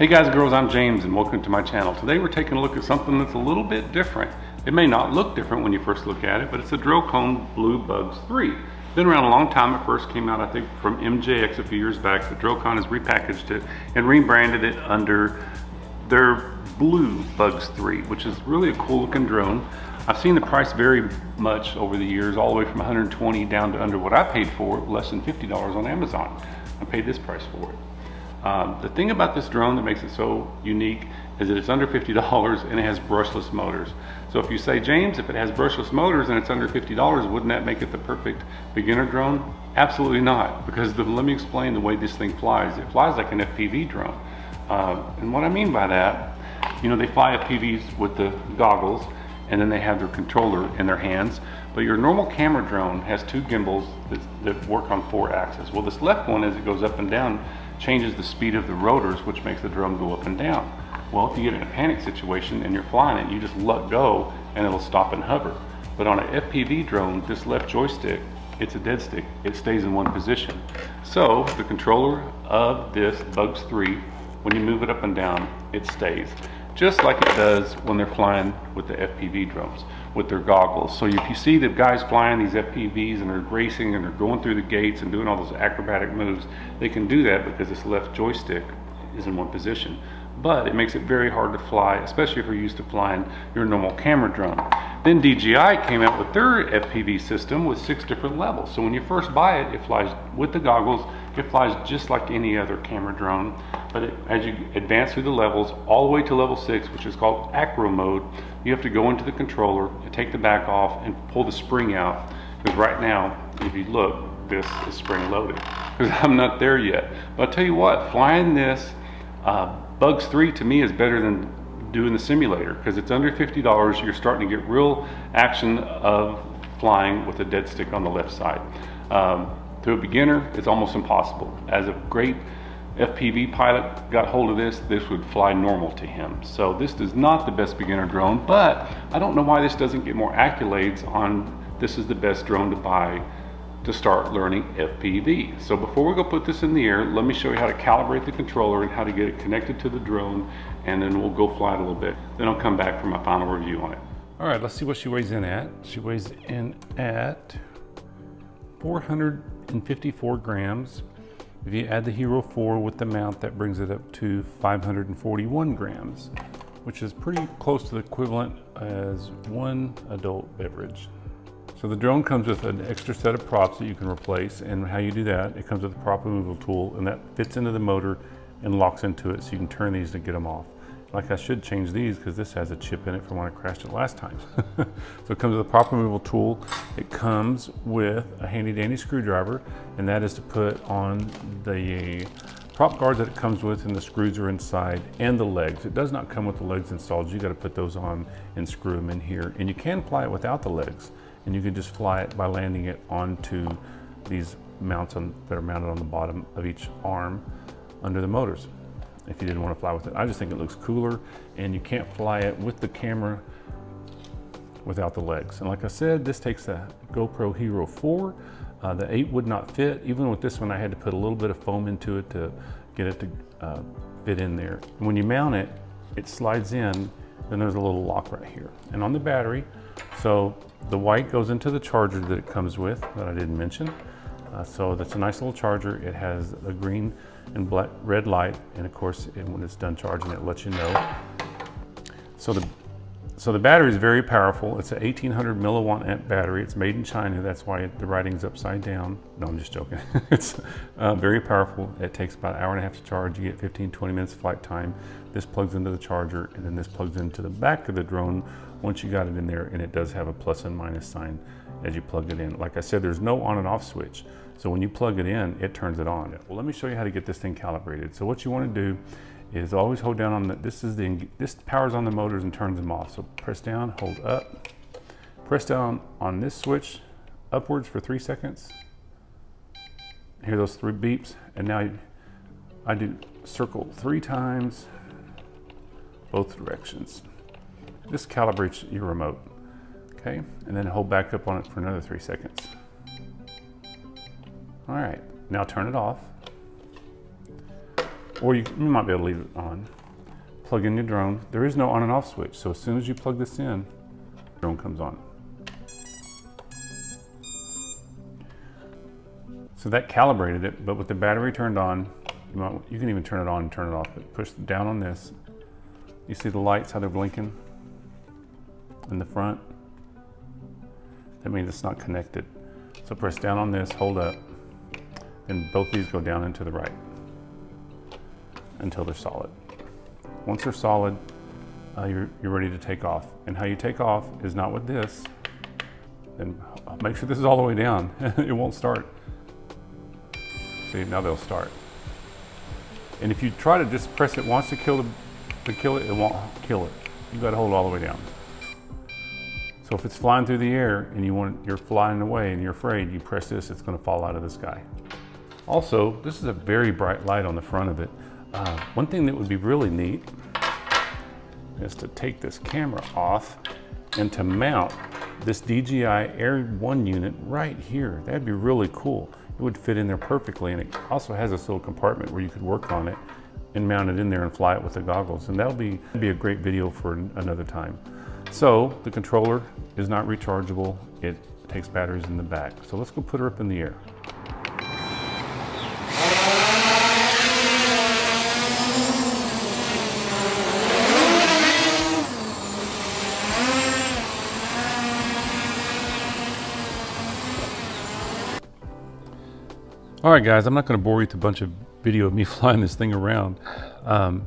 Hey guys and girls, I'm James and welcome to my channel. Today we're taking a look at something that's a little bit different. It may not look different when you first look at it, but it's a DROCON Blue Bugs 3. Been around a long time. It first came out, I think, from MJX a few years back. The DROCON has repackaged it and rebranded it under their Blue Bugs 3, which is really a cool looking drone. I've seen the price vary much over the years, all the way from 120 down to under what I paid for less than $50 on Amazon. I paid this price for it. Um, the thing about this drone that makes it so unique is that it's under $50 and it has brushless motors. So if you say, James, if it has brushless motors and it's under $50, wouldn't that make it the perfect beginner drone? Absolutely not, because the, let me explain the way this thing flies. It flies like an FPV drone. Uh, and what I mean by that, you know, they fly FPVs with the goggles and then they have their controller in their hands. But your normal camera drone has two gimbals that, that work on four axes. Well, this left one, as it goes up and down, changes the speed of the rotors, which makes the drone go up and down. Well, if you get in a panic situation and you're flying it, you just let go and it'll stop and hover. But on an FPV drone, this left joystick, it's a dead stick. It stays in one position. So the controller of this Bugs 3, when you move it up and down, it stays. Just like it does when they're flying with the FPV drones with their goggles. So if you see the guys flying these FPVs and they're racing and they're going through the gates and doing all those acrobatic moves, they can do that because this left joystick is in one position. But it makes it very hard to fly, especially if you're used to flying your normal camera drone. Then DJI came out with their FPV system with six different levels. So when you first buy it, it flies with the goggles, it flies just like any other camera drone. But it, as you advance through the levels, all the way to level six, which is called acro mode, you have to go into the controller, take the back off, and pull the spring out. Because right now, if you look, this is spring loaded. Because I'm not there yet. But I'll tell you what, flying this uh, Bugs 3 to me is better than doing the simulator because it's under $50. You're starting to get real action of flying with a dead stick on the left side. Um, to a beginner, it's almost impossible. As a great FPV pilot got hold of this, this would fly normal to him. So this is not the best beginner drone, but I don't know why this doesn't get more accolades on this is the best drone to buy to start learning FPV. So before we go put this in the air, let me show you how to calibrate the controller and how to get it connected to the drone, and then we'll go fly it a little bit. Then I'll come back for my final review on it. All right, let's see what she weighs in at. She weighs in at 454 grams. If you add the Hero 4 with the mount, that brings it up to 541 grams, which is pretty close to the equivalent as one adult beverage. So the drone comes with an extra set of props that you can replace, and how you do that, it comes with a prop removal tool, and that fits into the motor and locks into it, so you can turn these to get them off. Like I should change these because this has a chip in it from when I crashed it last time. so it comes with a prop removal tool. It comes with a handy dandy screwdriver and that is to put on the prop guards that it comes with and the screws are inside and the legs. It does not come with the legs installed. You got to put those on and screw them in here. And you can apply it without the legs and you can just fly it by landing it onto these mounts on, that are mounted on the bottom of each arm under the motors if you didn't want to fly with it. I just think it looks cooler and you can't fly it with the camera without the legs. And like I said, this takes a GoPro Hero 4. Uh, the 8 would not fit. Even with this one, I had to put a little bit of foam into it to get it to uh, fit in there. And when you mount it, it slides in, then there's a little lock right here. And on the battery, so the white goes into the charger that it comes with that I didn't mention. Uh, so that's a nice little charger. It has a green and black, red light, and of course, it, when it's done charging, it lets you know. So the so the battery is very powerful. It's an 1800 milliwatt amp battery. It's made in China. That's why the writing's upside down. No, I'm just joking. it's uh, very powerful. It takes about an hour and a half to charge. You get 15, 20 minutes flight time. This plugs into the charger and then this plugs into the back of the drone once you got it in there and it does have a plus and minus sign as you plug it in. Like I said, there's no on and off switch. So when you plug it in, it turns it on. Well, let me show you how to get this thing calibrated. So what you want to do is always hold down on the, this is the, this powers on the motors and turns them off. So press down, hold up, press down on this switch upwards for three seconds. Hear those three beeps. And now I do circle three times, both directions. This calibrates your remote. Okay, and then hold back up on it for another three seconds. All right, now turn it off. or you, you might be able to leave it on. Plug in your drone. There is no on and off switch, so as soon as you plug this in, the drone comes on. So that calibrated it, but with the battery turned on, you, might, you can even turn it on and turn it off, but push down on this. You see the lights, how they're blinking in the front? That means it's not connected. So press down on this, hold up, and both these go down into the right until they're solid. Once they're solid, uh, you're, you're ready to take off. And how you take off is not with this, then make sure this is all the way down. it won't start. See, now they'll start. And if you try to just press it once to kill the, to kill it, it won't kill it. You gotta hold all the way down. So if it's flying through the air and you want, you're flying away and you're afraid, you press this, it's gonna fall out of the sky. Also, this is a very bright light on the front of it. Uh, one thing that would be really neat is to take this camera off and to mount this DJI Air 1 unit right here. That'd be really cool. It would fit in there perfectly and it also has this little compartment where you could work on it and mount it in there and fly it with the goggles. And that'll be, be a great video for another time. So the controller is not rechargeable. It takes batteries in the back. So let's go put her up in the air. All right, guys, I'm not going to bore you with a bunch of video of me flying this thing around. Um,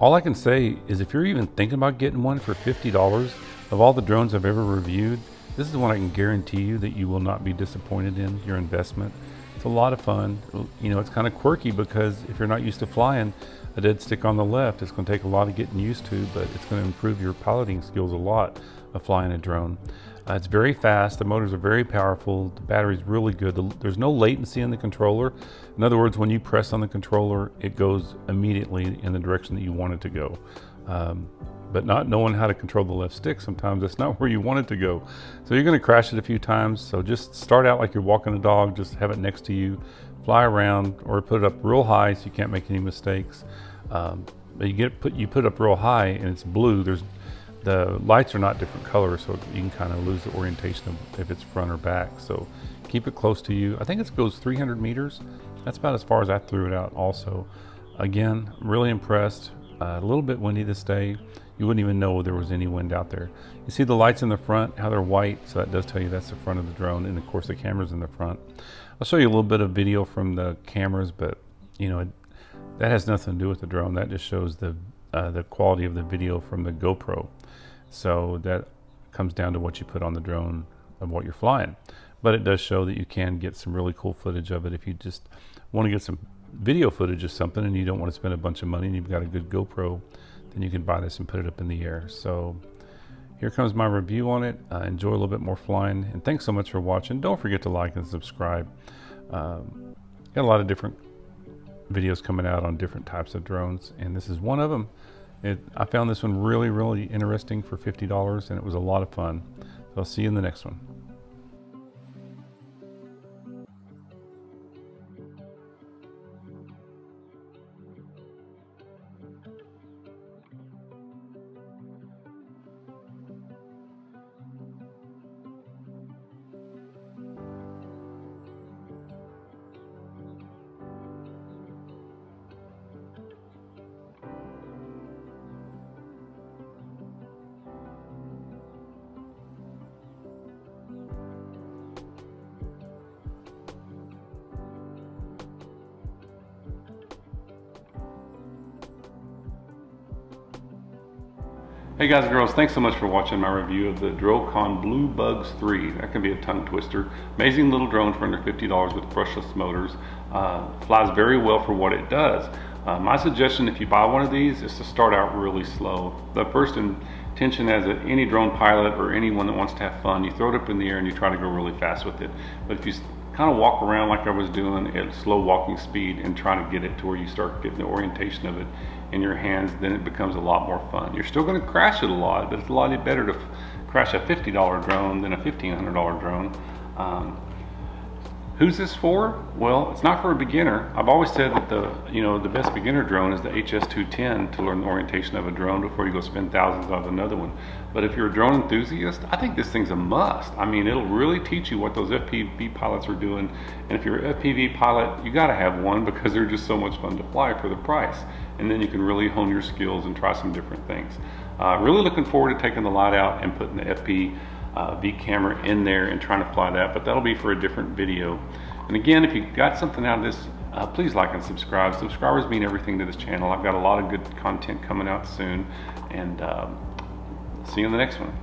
all I can say is if you're even thinking about getting one for $50, of all the drones I've ever reviewed, this is one I can guarantee you that you will not be disappointed in your investment. It's a lot of fun. You know, it's kind of quirky because if you're not used to flying a dead stick on the left, it's going to take a lot of getting used to, but it's going to improve your piloting skills a lot of flying a drone. Uh, it's very fast. The motors are very powerful. The battery's really good. The, there's no latency in the controller. In other words, when you press on the controller, it goes immediately in the direction that you want it to go. Um, but not knowing how to control the left stick, sometimes that's not where you want it to go. So you're going to crash it a few times. So just start out like you're walking a dog. Just have it next to you, fly around, or put it up real high so you can't make any mistakes. Um, but you get put you put it up real high and it's blue. There's the lights are not different colors, so you can kind of lose the orientation of if it's front or back. So keep it close to you. I think it goes 300 meters. That's about as far as I threw it out also. Again, really impressed. Uh, a little bit windy this day. You wouldn't even know there was any wind out there. You see the lights in the front, how they're white, so that does tell you that's the front of the drone, and of course the camera's in the front. I'll show you a little bit of video from the cameras, but you know, it, that has nothing to do with the drone. That just shows the uh, the quality of the video from the GoPro. So that comes down to what you put on the drone of what you're flying. But it does show that you can get some really cool footage of it if you just want to get some video footage of something and you don't want to spend a bunch of money and you've got a good GoPro, then you can buy this and put it up in the air. So here comes my review on it. Uh, enjoy a little bit more flying. And thanks so much for watching. Don't forget to like and subscribe. Um, got a lot of different videos coming out on different types of drones, and this is one of them. It, I found this one really, really interesting for $50 and it was a lot of fun. So I'll see you in the next one. Hey guys and girls, thanks so much for watching my review of the DROCON Blue Bugs 3. That can be a tongue twister. Amazing little drone for under $50 with brushless motors. Uh, flies very well for what it does. Uh, my suggestion if you buy one of these is to start out really slow. The first intention as a, any drone pilot or anyone that wants to have fun, you throw it up in the air and you try to go really fast with it. But if you kind of walk around like I was doing at slow walking speed and try to get it to where you start getting the orientation of it in your hands, then it becomes a lot more fun. You're still going to crash it a lot, but it's a lot better to crash a $50 drone than a $1,500 drone. Um, Who's this for? Well, it's not for a beginner. I've always said that the you know the best beginner drone is the HS210 to learn the orientation of a drone before you go spend thousands on another one. But if you're a drone enthusiast, I think this thing's a must. I mean, it'll really teach you what those FPV pilots are doing. And if you're an FPV pilot, you got to have one because they're just so much fun to fly for the price. And then you can really hone your skills and try some different things. Uh, really looking forward to taking the light out and putting the FP uh, V camera in there and trying to fly that, but that'll be for a different video. And again, if you got something out of this, uh, please like and subscribe. Subscribers mean everything to this channel. I've got a lot of good content coming out soon, and uh, see you in the next one.